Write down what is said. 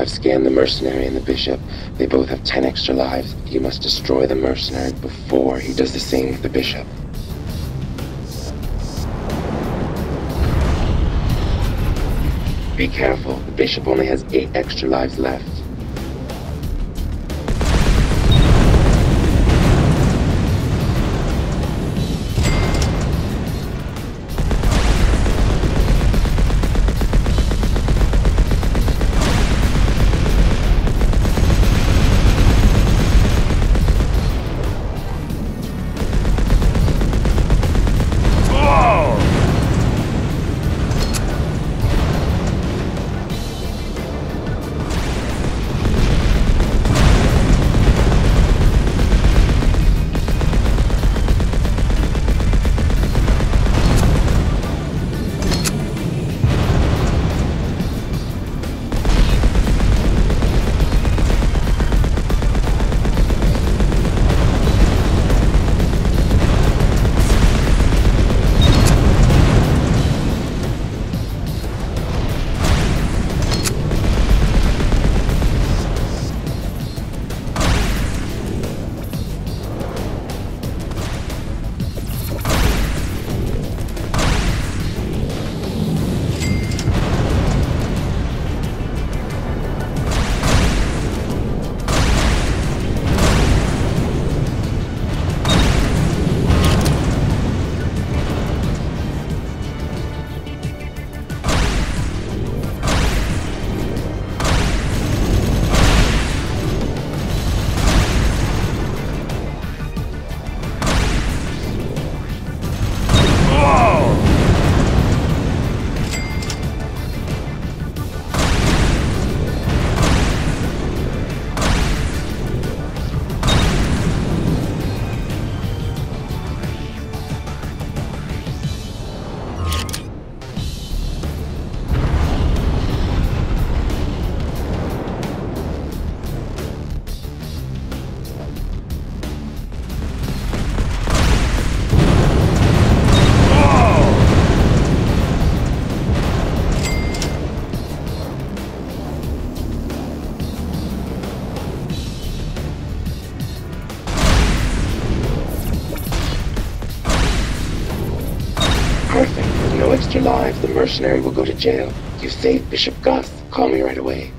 I've scanned the mercenary and the bishop. They both have 10 extra lives. You must destroy the mercenary before he does the same with the bishop. Be careful. The bishop only has 8 extra lives left. No extra lives, the mercenary will go to jail. You saved Bishop Gus. Call me right away.